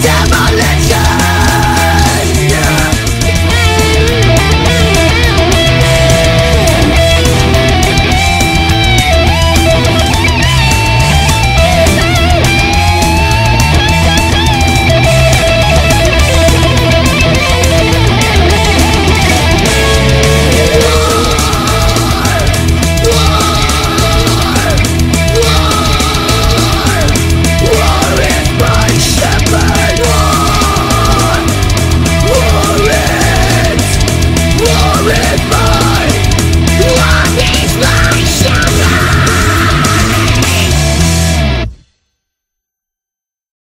Demolition